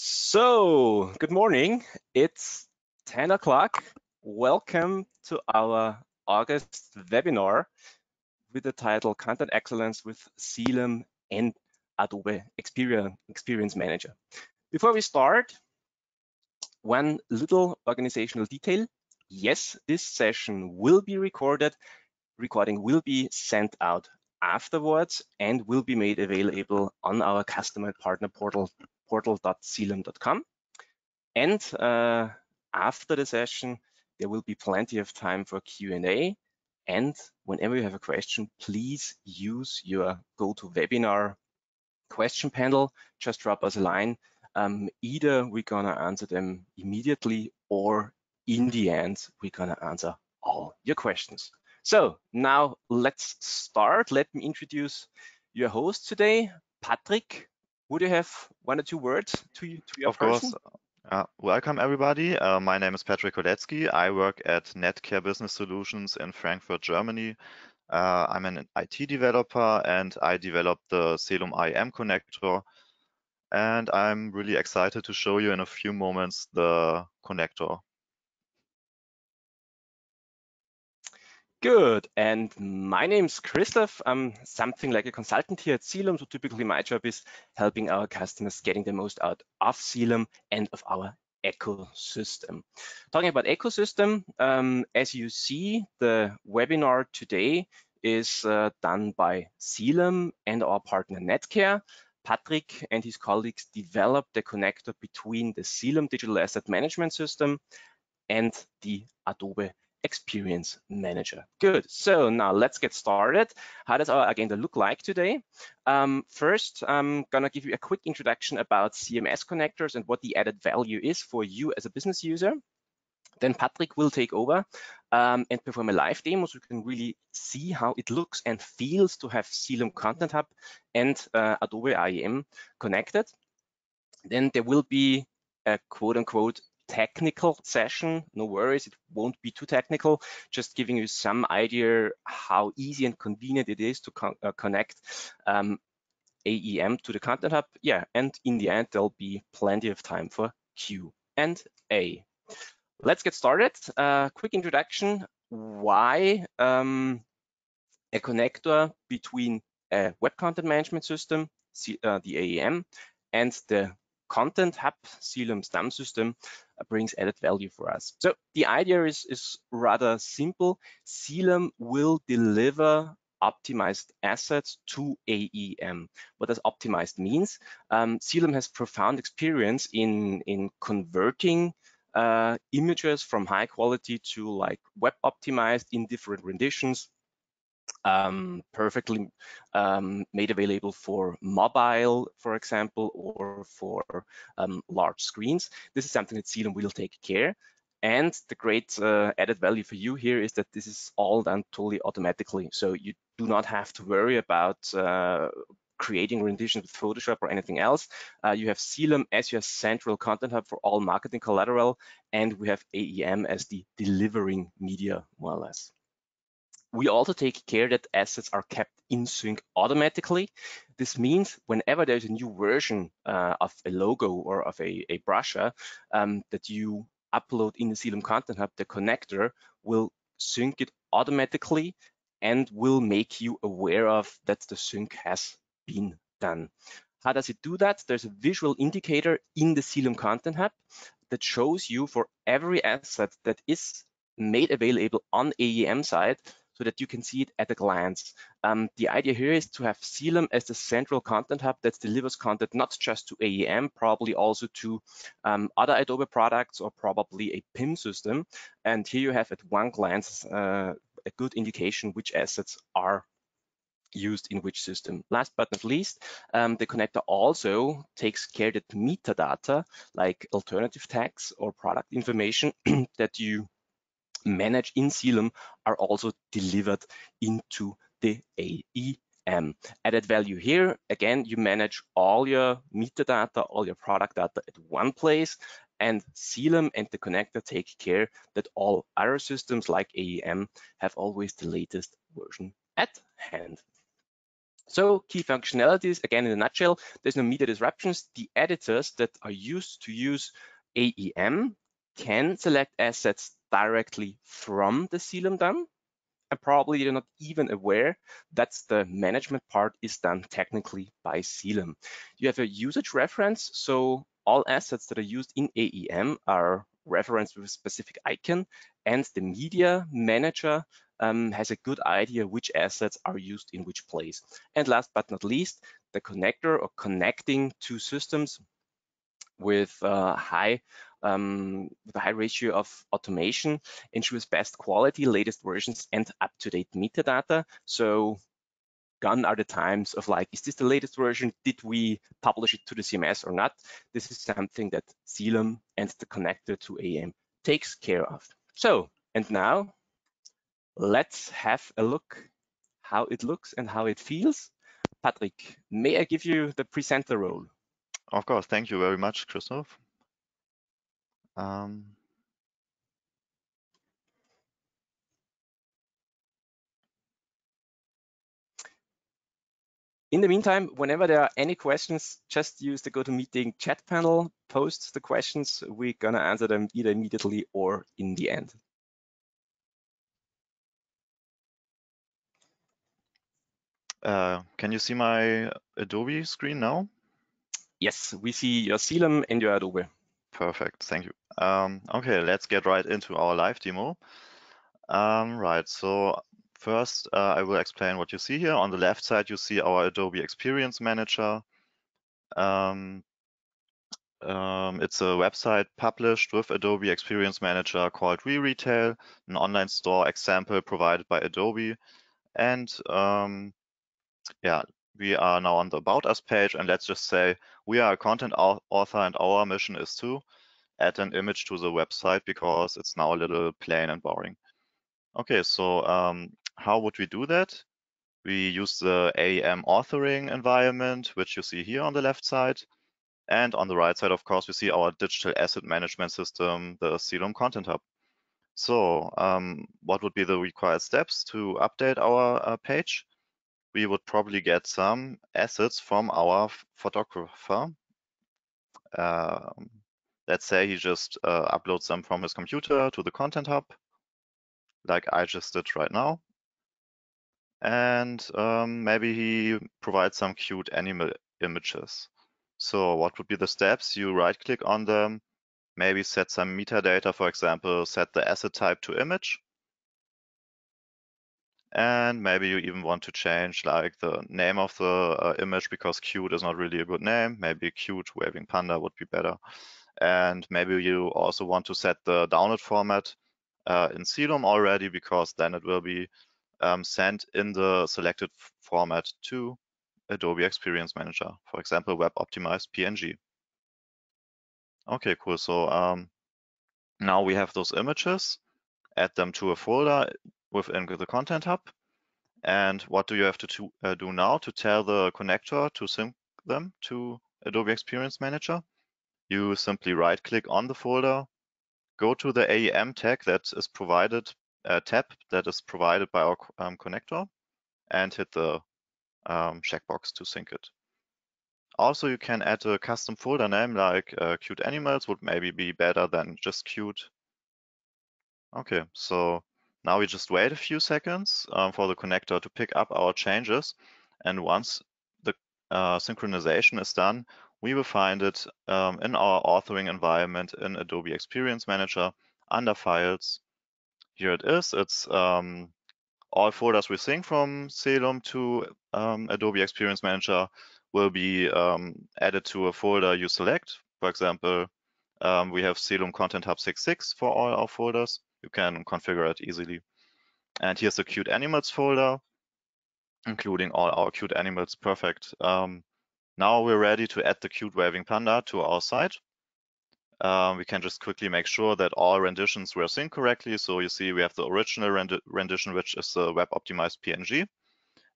So, good morning. It's 10 o'clock. Welcome to our August webinar with the title Content Excellence with Celum and Adobe Experience Manager. Before we start, one little organizational detail. Yes, this session will be recorded. Recording will be sent out afterwards and will be made available on our customer partner portal portal.celum.com. And uh, after the session, there will be plenty of time for Q&A. And whenever you have a question, please use your GoToWebinar question panel. Just drop us a line. Um, either we're gonna answer them immediately or in the end, we're gonna answer all your questions. So now let's start. Let me introduce your host today, Patrick would you have one or two words to, to your of person? course. Uh, welcome everybody. Uh, my name is Patrick Kolecki. I work at Netcare Business Solutions in Frankfurt, Germany. Uh, I'm an IT developer and I developed the Celum AEM connector. And I'm really excited to show you in a few moments the connector. Good. And my name's Christoph. I'm something like a consultant here at Celum. So typically my job is helping our customers getting the most out of Celum and of our ecosystem. Talking about ecosystem, um, as you see, the webinar today is uh, done by Celum and our partner Netcare. Patrick and his colleagues developed the connector between the Celum digital asset management system and the Adobe Experience Manager. Good, so now let's get started. How does our agenda look like today? Um, first, I'm gonna give you a quick introduction about CMS connectors and what the added value is for you as a business user. Then Patrick will take over um, and perform a live demo so you can really see how it looks and feels to have Celum Content Hub and uh, Adobe AEM connected. Then there will be a quote unquote technical session. No worries, it won't be too technical. Just giving you some idea how easy and convenient it is to con uh, connect um, AEM to the Content Hub. Yeah, and in the end, there'll be plenty of time for Q and A. Let's get started. Uh, quick introduction. Why um, a connector between a web content management system, uh, the AEM, and the content hub, Celum's DAM system, uh, brings added value for us. So the idea is, is rather simple. Celum will deliver optimized assets to AEM. What does optimized means? Um, Celum has profound experience in, in converting uh, images from high quality to like web optimized in different renditions um, perfectly um, made available for mobile, for example, or for um, large screens. This is something that Celum will take care. And the great uh, added value for you here is that this is all done totally automatically. So you do not have to worry about uh, creating renditions with Photoshop or anything else. Uh, you have Celum as your central content hub for all marketing collateral, and we have AEM as the delivering media, more or less. We also take care that assets are kept in sync automatically. This means whenever there's a new version uh, of a logo or of a, a brusher um, that you upload in the Celum Content Hub, the connector will sync it automatically and will make you aware of that the sync has been done. How does it do that? There's a visual indicator in the Celum Content Hub that shows you for every asset that is made available on AEM side so that you can see it at a glance. Um, the idea here is to have Celum as the central content hub that delivers content not just to AEM, probably also to um, other Adobe products or probably a PIM system. And here you have at one glance uh, a good indication which assets are used in which system. Last but not least, um, the connector also takes care that metadata like alternative tags or product information that you managed in Celum are also delivered into the AEM. Added value here, again, you manage all your metadata, all your product data at one place, and Celum and the connector take care that all other systems like AEM have always the latest version at hand. So key functionalities, again, in a nutshell, there's no media disruptions. The editors that are used to use AEM can select assets directly from the Celum DAM. And probably you're not even aware that the management part is done technically by Celum. You have a usage reference, so all assets that are used in AEM are referenced with a specific icon, and the media manager um, has a good idea which assets are used in which place. And last but not least, the connector or connecting two systems with uh, high um, with a high ratio of automation ensures best quality, latest versions, and up-to-date metadata. So gone are the times of like, is this the latest version? Did we publish it to the CMS or not? This is something that Celum and the connector to AM takes care of. So, and now let's have a look how it looks and how it feels. Patrick, may I give you the presenter role? Of course, thank you very much, Christoph. Um, In the meantime, whenever there are any questions, just use the GoToMeeting chat panel, post the questions. We're gonna answer them either immediately or in the end. Uh, can you see my Adobe screen now? Yes, we see your Celum and your Adobe. Perfect, thank you. Um, okay, let's get right into our live demo. Um, right, so first uh, I will explain what you see here. On the left side, you see our Adobe Experience Manager. Um, um, it's a website published with Adobe Experience Manager called We.Retail, an online store example provided by Adobe. And um, yeah, we are now on the About Us page, and let's just say we are a content author, and our mission is to add an image to the website because it's now a little plain and boring. Okay, so um, how would we do that? We use the AEM authoring environment, which you see here on the left side. And on the right side, of course, we see our digital asset management system, the Celum Content Hub. So um, what would be the required steps to update our uh, page? We would probably get some assets from our photographer. Um, let's say he just uh, uploads them from his computer to the Content Hub, like I just did right now. And um, maybe he provides some cute animal images. So what would be the steps? You right click on them, maybe set some metadata, for example, set the asset type to image and maybe you even want to change like the name of the uh, image because cute is not really a good name. Maybe cute waving panda would be better. And maybe you also want to set the download format uh, in Celum already because then it will be um, sent in the selected format to Adobe Experience Manager, for example, web optimized PNG. Okay, cool. So um, now we have those images, add them to a folder within the Content Hub. And what do you have to, to uh, do now to tell the connector to sync them to Adobe Experience Manager? You simply right click on the folder, go to the AEM tag that is provided, uh, tab that is provided by our um, connector and hit the um, checkbox to sync it. Also, you can add a custom folder name like uh, cute animals would maybe be better than just cute. Okay, so now we just wait a few seconds um, for the connector to pick up our changes. And once the uh, synchronization is done, we will find it um, in our authoring environment in Adobe Experience Manager under Files. Here it is. It's um, all folders we sync from Celum to um, Adobe Experience Manager will be um, added to a folder you select. For example, um, we have Celum Content Hub 6.6 for all our folders you can configure it easily. And here's the cute animals folder, including all our cute animals. Perfect. Um, now we're ready to add the cute waving panda to our site. Um, we can just quickly make sure that all renditions were synced correctly. So you see we have the original rendi rendition, which is the web optimized PNG,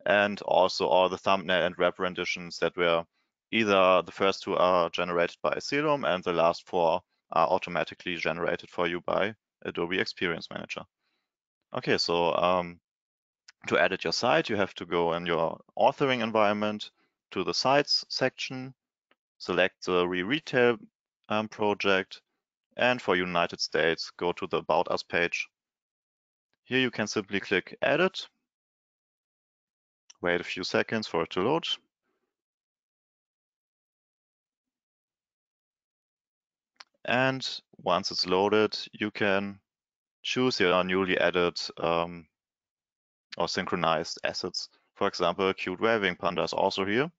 and also all the thumbnail and web renditions that were either the first two are generated by Celum and the last four are automatically generated for you by Adobe Experience Manager. Okay, so um, to edit your site, you have to go in your authoring environment to the sites section, select the We.Retail um, project, and for United States, go to the About Us page. Here you can simply click Edit, wait a few seconds for it to load. And once it's loaded, you can choose your newly added um, or synchronized assets. For example, cute waving panda is also here.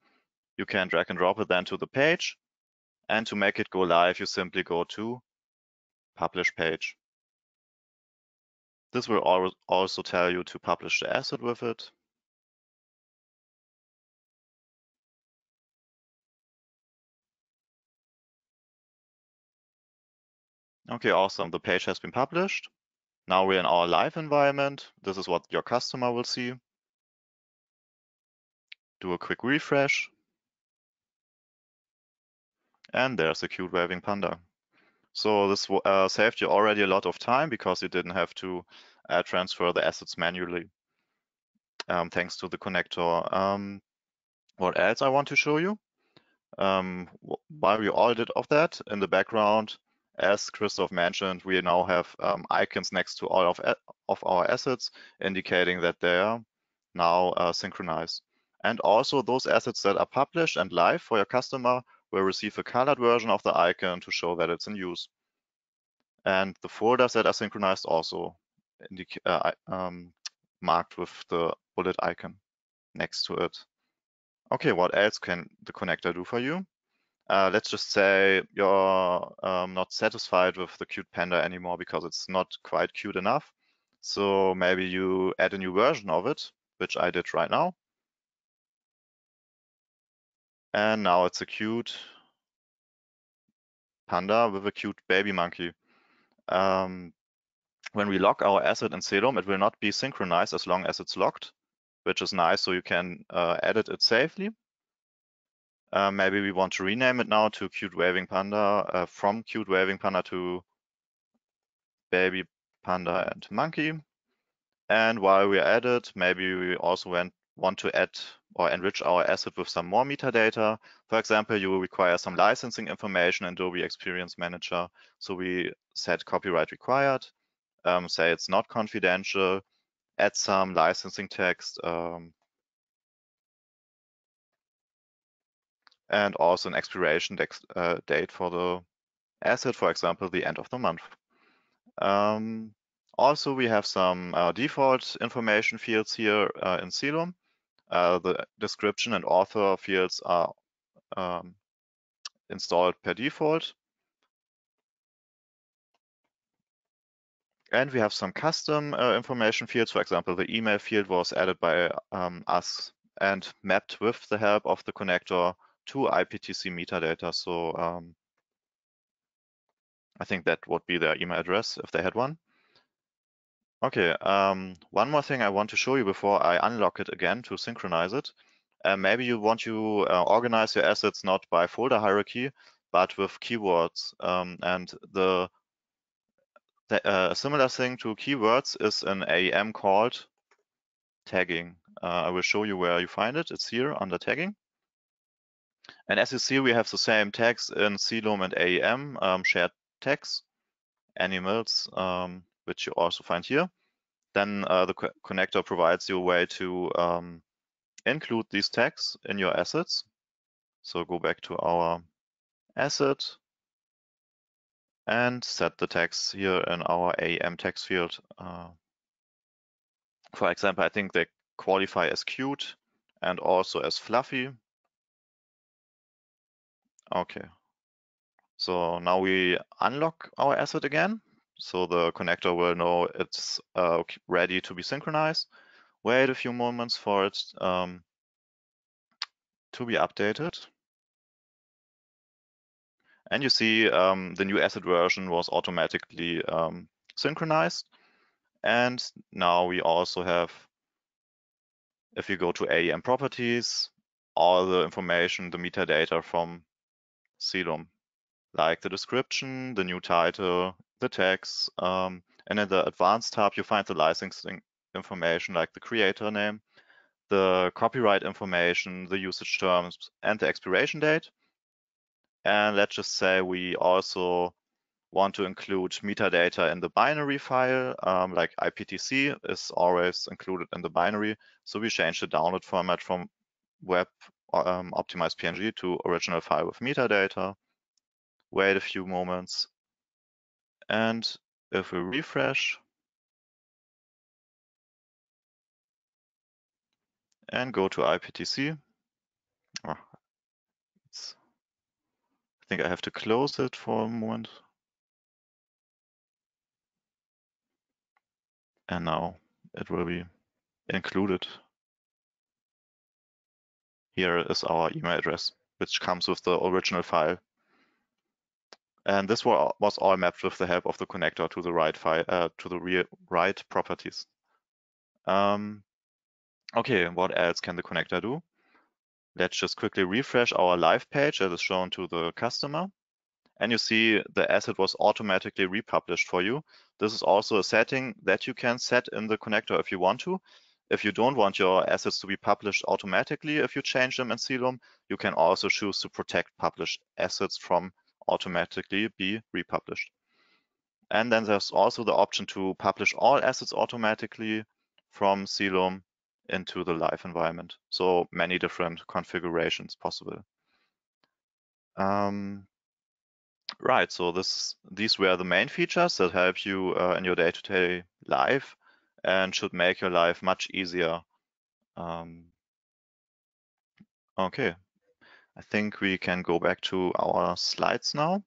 You can drag and drop it then to the page. And to make it go live, you simply go to publish page. This will also tell you to publish the asset with it. Okay, awesome. The page has been published. Now we're in our live environment. This is what your customer will see. Do a quick refresh. And there's a cute waving panda. So this uh, saved you already a lot of time because you didn't have to uh, transfer the assets manually. Um, thanks to the connector. Um, what else I want to show you? Um, while we all did of that, in the background, as Christoph mentioned, we now have um, icons next to all of, of our assets, indicating that they are now uh, synchronized. And also those assets that are published and live for your customer will receive a colored version of the icon to show that it's in use. And the folders that are synchronized also uh, um, marked with the bullet icon next to it. Okay, what else can the connector do for you? Uh, let's just say you're um, not satisfied with the cute panda anymore because it's not quite cute enough. So maybe you add a new version of it, which I did right now. And now it's a cute panda with a cute baby monkey. Um, when we lock our asset in Celum, it will not be synchronized as long as it's locked, which is nice so you can uh, edit it safely. Uh, maybe we want to rename it now to cute waving panda, uh, from cute waving panda to baby panda and monkey. And while we're at it, maybe we also want to add or enrich our asset with some more metadata. For example, you require some licensing information in Adobe Experience Manager. So we set copyright required, um, say it's not confidential, add some licensing text, um, and also an expiration uh, date for the asset, for example, the end of the month. Um, also, we have some uh, default information fields here uh, in Celum. Uh, the description and author fields are um, installed per default. And we have some custom uh, information fields. For example, the email field was added by um, us and mapped with the help of the connector to IPTC metadata. So um, I think that would be their email address if they had one. Okay, um, one more thing I want to show you before I unlock it again to synchronize it. Uh, maybe you want to uh, organize your assets not by folder hierarchy, but with keywords. Um, and the, the uh, similar thing to keywords is an AEM called tagging. Uh, I will show you where you find it. It's here under tagging. And as you see, we have the same tags in Celum and AEM, um, shared tags, animals, um, which you also find here. Then uh, the co connector provides you a way to um, include these tags in your assets. So go back to our asset and set the tags here in our AEM text field. Uh, for example, I think they qualify as cute and also as fluffy. Okay. So now we unlock our asset again. So the connector will know it's uh, ready to be synchronized. Wait a few moments for it um, to be updated. And you see um, the new asset version was automatically um, synchronized. And now we also have, if you go to AEM properties, all the information, the metadata from Celum, like the description, the new title, the tags, um, and in the advanced tab, you find the licensing information like the creator name, the copyright information, the usage terms, and the expiration date. And let's just say we also want to include metadata in the binary file, um, like IPTC is always included in the binary. So we change the download format from web um, optimized PNG to original file with metadata. Wait a few moments. And if we refresh and go to IPTC, oh, I think I have to close it for a moment. and now it will be included. Here is our email address, which comes with the original file. And this was all mapped with the help of the connector to the right file, uh, to the right properties. Um, okay, what else can the connector do? Let's just quickly refresh our live page that is shown to the customer and you see the asset was automatically republished for you. This is also a setting that you can set in the connector if you want to. If you don't want your assets to be published automatically, if you change them in Celum, you can also choose to protect published assets from automatically be republished. And then there's also the option to publish all assets automatically from Celum into the live environment. So many different configurations possible. Um, Right. So this these were the main features that help you uh, in your day-to-day -day life and should make your life much easier. Um, okay. I think we can go back to our slides now.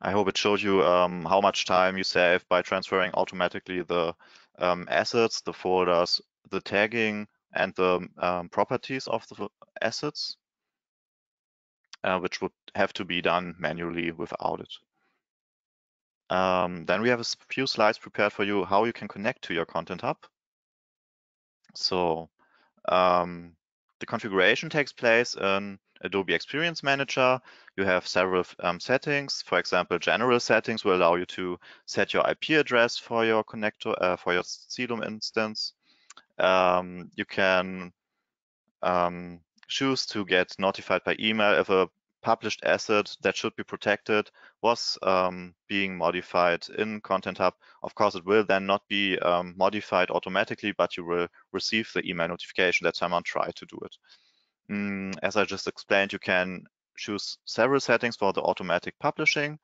I hope it showed you um, how much time you save by transferring automatically the um, assets, the folders, the tagging and the um, properties of the assets, uh, which would have to be done manually without it. Um, then we have a few slides prepared for you how you can connect to your Content Hub. So um, the configuration takes place in Adobe Experience Manager. You have several um, settings. For example, general settings will allow you to set your IP address for your connector, uh, for your Celum instance. Um, you can um, choose to get notified by email if a published asset that should be protected was um, being modified in Content Hub. Of course, it will then not be um, modified automatically, but you will receive the email notification that someone tried to do it. Mm, as I just explained, you can choose several settings for the automatic publishing.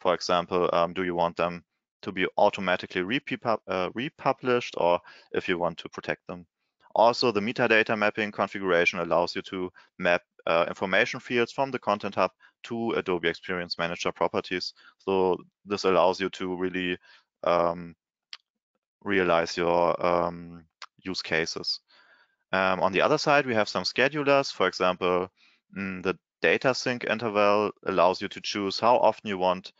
For example, um, do you want them to be automatically uh, republished or if you want to protect them. Also, the metadata mapping configuration allows you to map uh, information fields from the Content Hub to Adobe Experience Manager properties. So this allows you to really um, realize your um, use cases. Um, on the other side, we have some schedulers. For example, mm, the data sync interval allows you to choose how often you want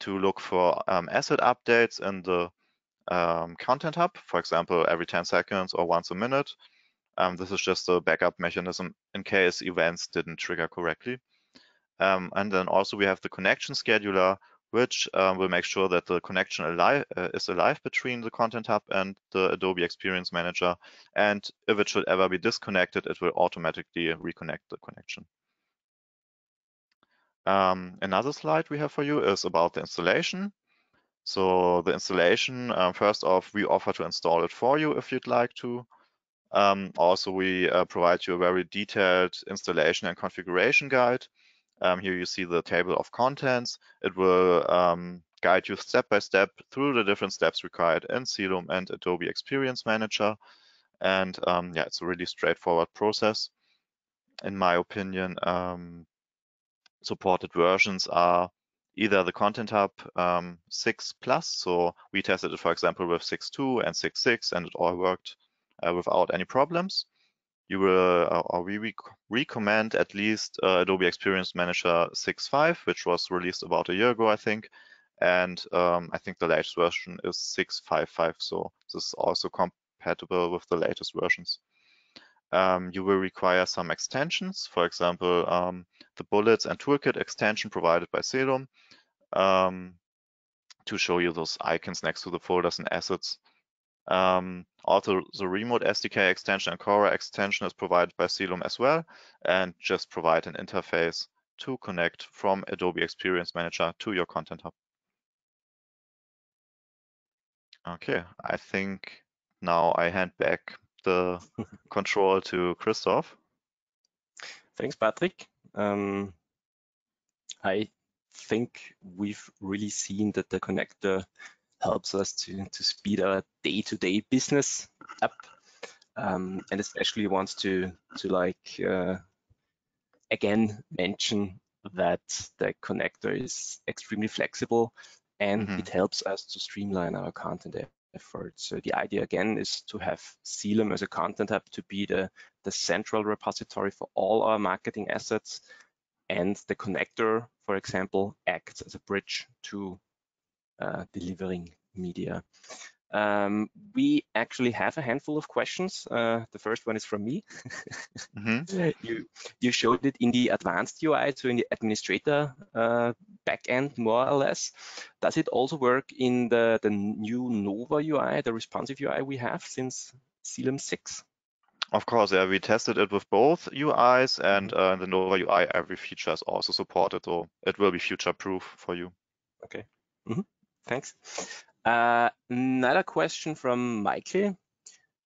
to look for um, asset updates in the um, Content Hub, for example, every 10 seconds or once a minute. Um, this is just a backup mechanism in case events didn't trigger correctly. Um, and then also we have the connection scheduler, which um, will make sure that the connection alive, uh, is alive between the Content Hub and the Adobe Experience Manager. And if it should ever be disconnected, it will automatically reconnect the connection. Um, another slide we have for you is about the installation. So the installation, um, first off, we offer to install it for you if you'd like to. Um, also, we uh, provide you a very detailed installation and configuration guide. Um, here you see the table of contents. It will um, guide you step by step through the different steps required in Celum and Adobe Experience Manager. And um, yeah, it's a really straightforward process, in my opinion. Um, supported versions are either the Content Hub um, 6 Plus, so we tested it, for example, with 6.2 and 6.6, and it all worked uh, without any problems. You will, uh, or we rec recommend at least uh, Adobe Experience Manager 6.5, which was released about a year ago, I think. And um, I think the latest version is 6.5.5, so this is also compatible with the latest versions. Um, you will require some extensions. For example, um, the bullets and toolkit extension provided by Celum um, to show you those icons next to the folders and assets. Um, also, the remote SDK extension and Cora extension is provided by Celum as well, and just provide an interface to connect from Adobe Experience Manager to your Content Hub. Okay, I think now I hand back the control to Christoph. Thanks, Patrick. Um, I think we've really seen that the connector helps us to, to speed our day-to-day -day business up. Um, and especially wants to, to like, uh, again, mention that the connector is extremely flexible and mm -hmm. it helps us to streamline our content So the idea again is to have Celum as a content hub to be the, the central repository for all our marketing assets and the connector, for example, acts as a bridge to uh, delivering media. Um, we actually have a handful of questions. Uh, the first one is from me. mm -hmm. You you showed it in the advanced UI, so in the administrator uh, backend, more or less. Does it also work in the the new Nova UI, the responsive UI we have since Celum 6? Of course, yeah, we tested it with both UIs, and uh, the Nova UI, every feature is also supported, so it will be future-proof for you. Okay. Mm -hmm. Thanks. Uh, another question from Michael.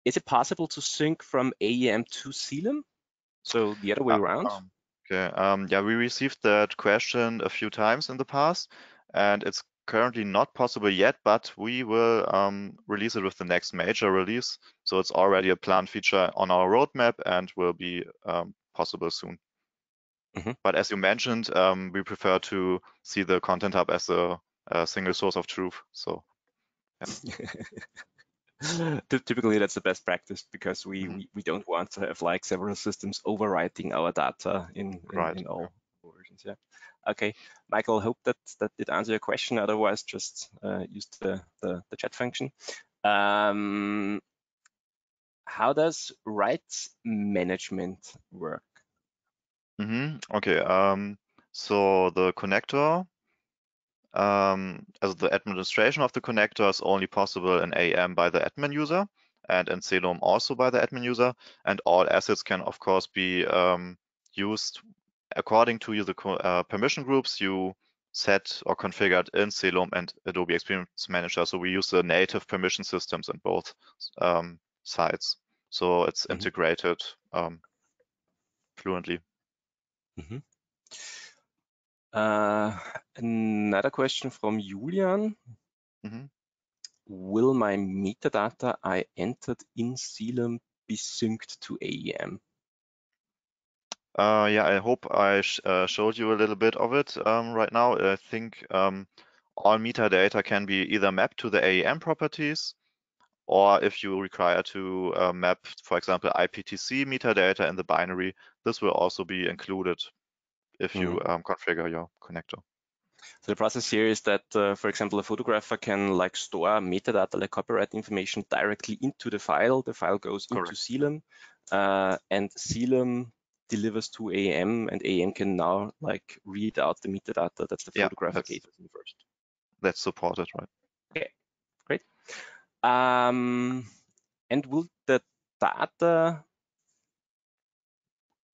Is it possible to sync from AEM to Celum? So the other way uh, around? Um, okay, um, yeah, we received that question a few times in the past, and it's currently not possible yet, but we will um, release it with the next major release. So it's already a planned feature on our roadmap and will be um, possible soon. Mm -hmm. But as you mentioned, um, we prefer to see the Content Hub as a, a single source of truth. So Typically, that's the best practice because we, mm-hmm. we, we don't want to have like several systems overwriting our data in, in, right. in all versions. Yeah. Okay, Michael, hope that that did answer your question. Otherwise, just uh, use the, the, the chat function. Um, how does rights management work? Mm-hmm. Okay, um, so the connector um, as the administration of the connector is only possible in AM by the admin user and in Celum also by the admin user. And all assets can, of course, be um, used according to the uh, permission groups you set or configured in Celum and Adobe Experience Manager. So we use the native permission systems in both um, sides. So it's mm -hmm. integrated um, fluently. Mm -hmm. Uh, another question from Julian. Mm -hmm. Will my metadata I entered in Celum be synced to AEM? Uh, yeah, I hope I sh uh, showed you a little bit of it um, right now. I think um, all metadata can be either mapped to the AEM properties, or if you require to uh, map, for example, IPTC metadata in the binary, this will also be included if you mm. um, configure your connector. So the process here is that, uh, for example, a photographer can like store metadata like copyright information directly into the file. The file goes Correct. into Celum, uh, and Celum delivers to AM and AM can now like read out the metadata that the photographer yeah, gave us in first. That's supported, right? Okay, great. Um, and will the data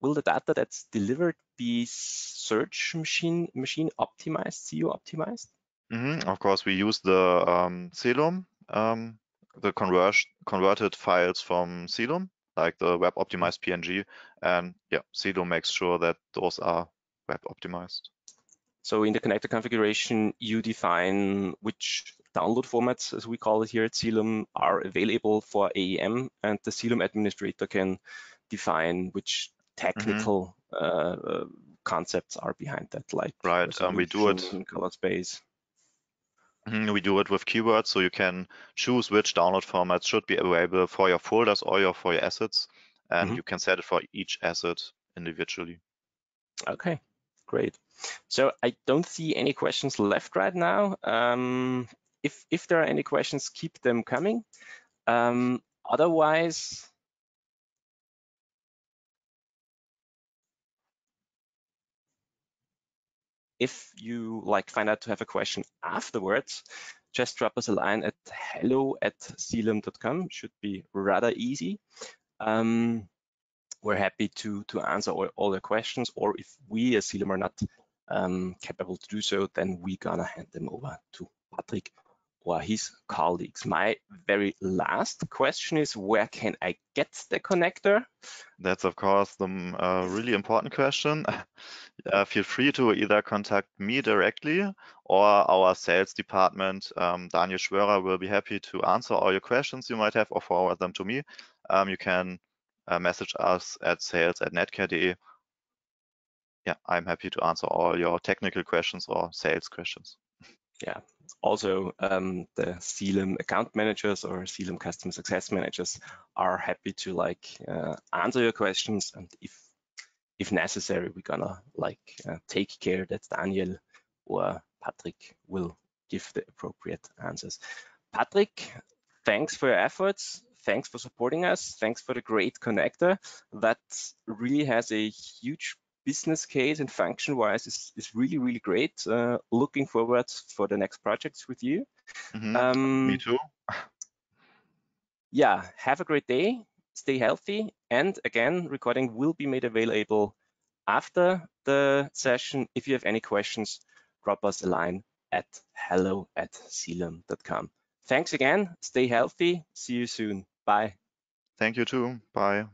will the data that's delivered be search machine machine optimized, SEO optimized? Mm -hmm. Of course, we use the um, Celum, um, the convert converted files from Celum, like the web optimized PNG, and yeah, Celum makes sure that those are web optimized. So in the connector configuration, you define which download formats, as we call it here at Celum, are available for AEM, and the Celum administrator can define which. Technical mm-hmm. uh, concepts are behind that, like right. Um, we do it color space. Mm-hmm, we do it with keywords, so you can choose which download formats should be available for your folders or your for your assets, and mm-hmm. you can set it for each asset individually. Okay, great. So I don't see any questions left right now. Um, if if there are any questions, keep them coming. Um, otherwise, if you like find out to have a question afterwards, just drop us a line at hello at celum.com. Should be rather easy. Um, we're happy to to answer all, all the questions, or if we as Celum are not um, capable to do so, then we're gonna hand them over to Patrick or his colleagues. My very last question is, where can I get the connector? That's of course the uh, really important question. uh, feel free to either contact me directly or our sales department. Um, Daniel Schwörer will be happy to answer all your questions you might have or forward them to me. Um, you can uh, message us at sales at netcare.de. Yeah, I'm happy to answer all your technical questions or sales questions. Yeah, also um, the Celum account managers or Celum customer success managers are happy to like uh, answer your questions and if if necessary we're gonna like uh, take care that Daniel or Patrick will give the appropriate answers. Patrick, thanks for your efforts. Thanks for supporting us. Thanks for the great connector that really has a huge business case and function wise is, is really, really great. Uh, looking forward for the next projects with you. Mm -hmm. um, Me too. yeah, have a great day. Stay healthy. And again, recording will be made available after the session. If you have any questions, drop us a line at hello at. Thanks again. Stay healthy. See you soon. Bye. Thank you too. Bye.